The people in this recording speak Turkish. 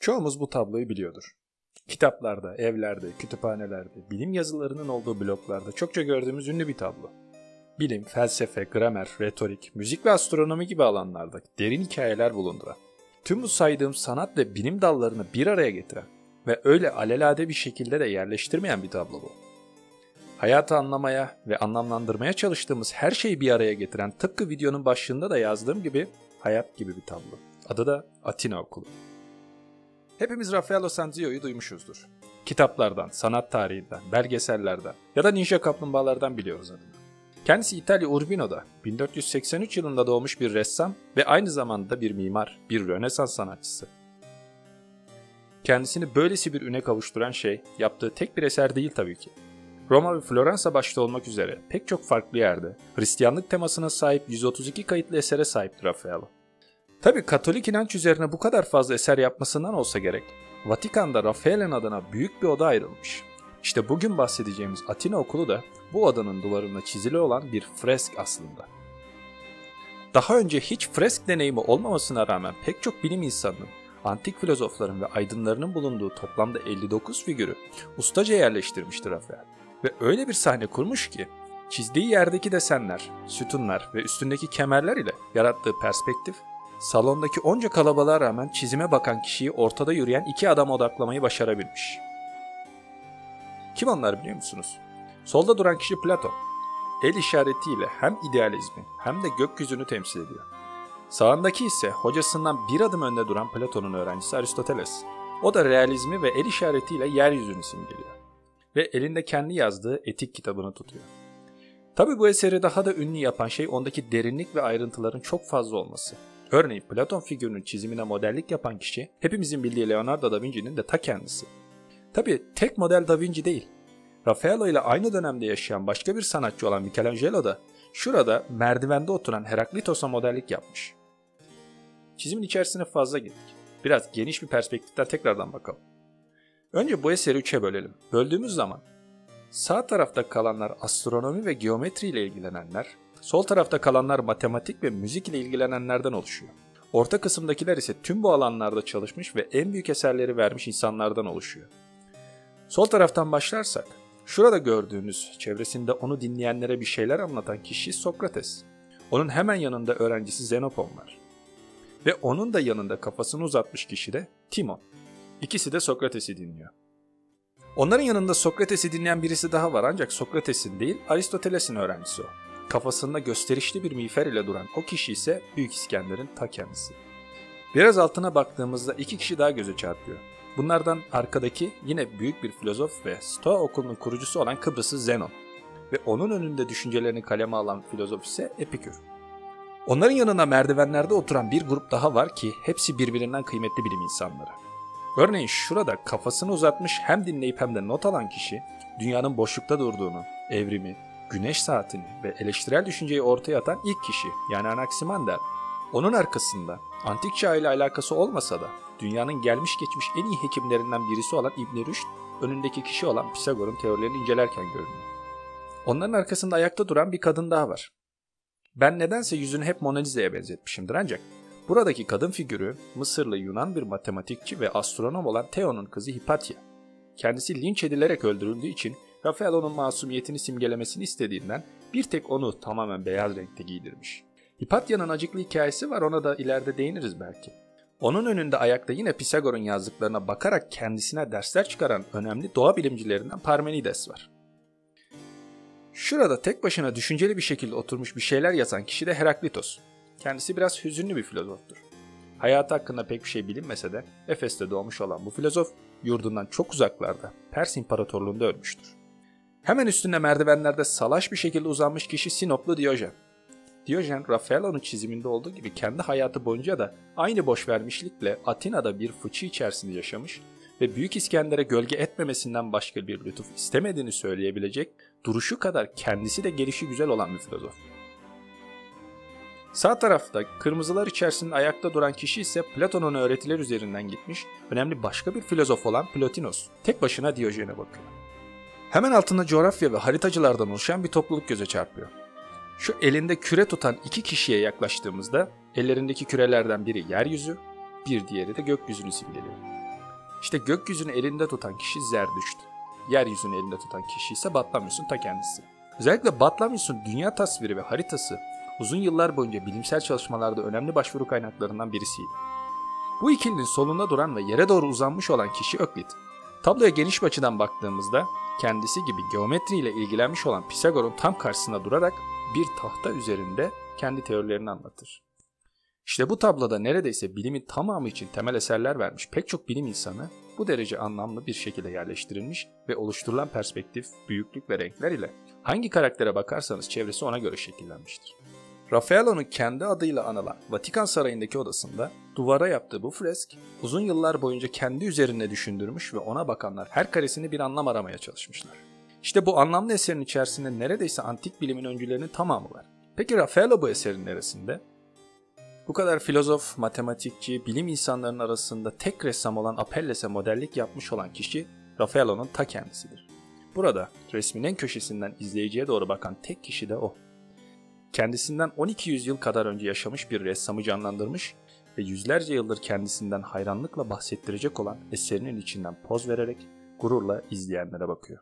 Çoğumuz bu tabloyu biliyordur. Kitaplarda, evlerde, kütüphanelerde, bilim yazılarının olduğu bloklarda çokça gördüğümüz ünlü bir tablo. Bilim, felsefe, gramer, retorik, müzik ve astronomi gibi alanlarda derin hikayeler bulunduran, tüm bu saydığım sanat ve bilim dallarını bir araya getiren ve öyle alelade bir şekilde de yerleştirmeyen bir tablo bu. Hayatı anlamaya ve anlamlandırmaya çalıştığımız her şeyi bir araya getiren tıpkı videonun başlığında da yazdığım gibi hayat gibi bir tablo. Adı da Atina Okulu. Hepimiz Raffaello Sanzio'yu duymuşuzdur. Kitaplardan, sanat tarihinden, belgesellerden ya da ninja kaplumbağalardan biliyoruz adını. Kendisi İtalya Urbino'da 1483 yılında doğmuş bir ressam ve aynı zamanda bir mimar, bir Rönesans sanatçısı. Kendisini böylesi bir üne kavuşturan şey yaptığı tek bir eser değil tabii ki. Roma ve Floransa başta olmak üzere pek çok farklı yerde Hristiyanlık temasına sahip 132 kayıtlı esere sahiptir Raffaello. Tabi Katolik inanç üzerine bu kadar fazla eser yapmasından olsa gerek, Vatikan'da Rafael'in adına büyük bir oda ayrılmış. İşte bugün bahsedeceğimiz Atina okulu da bu odanın duvarında çizili olan bir fresk aslında. Daha önce hiç fresk deneyimi olmamasına rağmen pek çok bilim insanının, antik filozofların ve aydınlarının bulunduğu toplamda 59 figürü ustaca yerleştirmiştir Rafael. Ve öyle bir sahne kurmuş ki çizdiği yerdeki desenler, sütunlar ve üstündeki kemerler ile yarattığı perspektif salondaki onca kalabalığa rağmen çizime bakan kişiyi ortada yürüyen iki adam odaklamayı başarabilmiş. Kim onlar biliyor musunuz? Solda duran kişi Platon. El işaretiyle hem idealizmi hem de gökyüzünü temsil ediyor. Sağındaki ise hocasından bir adım önde duran Platon'un öğrencisi Aristoteles. O da realizmi ve el işaretiyle yeryüzünü simgeliyor. Ve elinde kendi yazdığı etik kitabını tutuyor. Tabi bu eseri daha da ünlü yapan şey ondaki derinlik ve ayrıntıların çok fazla olması. Örneğin Platon figürünün çizimine modellik yapan kişi hepimizin bildiği Leonardo da Vinci'nin de ta kendisi. Tabi tek model da Vinci değil. Raffaello ile aynı dönemde yaşayan başka bir sanatçı olan Michelangelo da şurada merdivende oturan Heraklitos'a modellik yapmış. Çizimin içerisine fazla gittik. Biraz geniş bir perspektiften tekrardan bakalım. Önce bu eseri üçe bölelim. Böldüğümüz zaman sağ tarafta kalanlar astronomi ve geometri ile ilgilenenler, sol tarafta kalanlar matematik ve müzik ile ilgilenenlerden oluşuyor. Orta kısımdakiler ise tüm bu alanlarda çalışmış ve en büyük eserleri vermiş insanlardan oluşuyor. Sol taraftan başlarsak, şurada gördüğünüz çevresinde onu dinleyenlere bir şeyler anlatan kişi Sokrates. Onun hemen yanında öğrencisi Xenopon var. Ve onun da yanında kafasını uzatmış kişi de Timon. İkisi de Sokrates'i dinliyor. Onların yanında Sokrates'i dinleyen birisi daha var ancak Sokrates'in değil Aristoteles'in öğrencisi o. Kafasında gösterişli bir miğfer ile duran o kişi ise Büyük İskender'in ta kendisi. Biraz altına baktığımızda iki kişi daha göze çarpıyor. Bunlardan arkadaki yine büyük bir filozof ve Stoa okulunun kurucusu olan Kıbrıslı Zenon ve onun önünde düşüncelerini kaleme alan filozof ise Epikür. Onların yanına merdivenlerde oturan bir grup daha var ki hepsi birbirinden kıymetli bilim insanları. Örneğin şurada kafasını uzatmış hem dinleyip hem de not alan kişi dünyanın boşlukta durduğunu, evrimi, güneş saatini ve eleştirel düşünceyi ortaya atan ilk kişi yani Anaximander. Onun arkasında antik çağ ile alakası olmasa da dünyanın gelmiş geçmiş en iyi hekimlerinden birisi olan İbn Rüşd önündeki kişi olan Pisagor'un teorilerini incelerken görünüyor. Onların arkasında ayakta duran bir kadın daha var. Ben nedense yüzünü hep Mona Lisa'ya benzetmişimdir ancak buradaki kadın figürü Mısırlı Yunan bir matematikçi ve astronom olan Theon'un kızı Hipatia. Kendisi linç edilerek öldürüldüğü için Raffaello'nun masumiyetini simgelemesini istediğinden bir tek onu tamamen beyaz renkte giydirmiş. Hipatya'nın acıklı hikayesi var ona da ileride değiniriz belki. Onun önünde ayakta yine Pisagor'un yazdıklarına bakarak kendisine dersler çıkaran önemli doğa bilimcilerinden Parmenides var. Şurada tek başına düşünceli bir şekilde oturmuş bir şeyler yazan kişi de Heraklitos. Kendisi biraz hüzünlü bir filozoftur. Hayatı hakkında pek bir şey bilinmese de Efes'te doğmuş olan bu filozof yurdundan çok uzaklarda Pers İmparatorluğu'nda ölmüştür. Hemen üstünde merdivenlerde salaş bir şekilde uzanmış kişi Sinoplu Diyojen. Diyojen, Raffaello'nun çiziminde olduğu gibi kendi hayatı boyunca da aynı boş vermişlikle Atina'da bir fıçı içerisinde yaşamış ve Büyük İskender'e gölge etmemesinden başka bir lütuf istemediğini söyleyebilecek duruşu kadar kendisi de gelişi güzel olan bir filozof. Sağ tarafta kırmızılar içerisinde ayakta duran kişi ise Platon'un öğretiler üzerinden gitmiş önemli başka bir filozof olan Plotinos. Tek başına Diyojen'e bakıyor. Hemen altında coğrafya ve haritacılardan oluşan bir topluluk göze çarpıyor. Şu elinde küre tutan iki kişiye yaklaştığımızda ellerindeki kürelerden biri yeryüzü, bir diğeri de gökyüzünü simgeliyor. İşte gökyüzünü elinde tutan kişi Zerdüşt. Yeryüzünü elinde tutan kişi ise Batlamyus'un ta kendisi. Özellikle Batlamyus'un dünya tasviri ve haritası uzun yıllar boyunca bilimsel çalışmalarda önemli başvuru kaynaklarından birisiydi. Bu ikilinin solunda duran ve yere doğru uzanmış olan kişi Öklit. Tabloya geniş bir açıdan baktığımızda kendisi gibi geometriyle ilgilenmiş olan Pisagor'un tam karşısında durarak bir tahta üzerinde kendi teorilerini anlatır. İşte bu tabloda neredeyse bilimin tamamı için temel eserler vermiş pek çok bilim insanı bu derece anlamlı bir şekilde yerleştirilmiş ve oluşturulan perspektif, büyüklük ve renkler ile hangi karaktere bakarsanız çevresi ona göre şekillenmiştir. Raffaello'nun kendi adıyla anılan Vatikan Sarayı'ndaki odasında duvara yaptığı bu fresk uzun yıllar boyunca kendi üzerinde düşündürmüş ve ona bakanlar her karesini bir anlam aramaya çalışmışlar. İşte bu anlamlı eserin içerisinde neredeyse antik bilimin öncülerinin tamamı var. Peki Raffaello bu eserin neresinde? Bu kadar filozof, matematikçi, bilim insanlarının arasında tek ressam olan Apelles'e modellik yapmış olan kişi Raffaello'nun ta kendisidir. Burada resmin en köşesinden izleyiciye doğru bakan tek kişi de o. Kendisinden 12 yüzyıl kadar önce yaşamış bir ressamı canlandırmış ve yüzlerce yıldır kendisinden hayranlıkla bahsettirecek olan eserinin içinden poz vererek gururla izleyenlere bakıyor.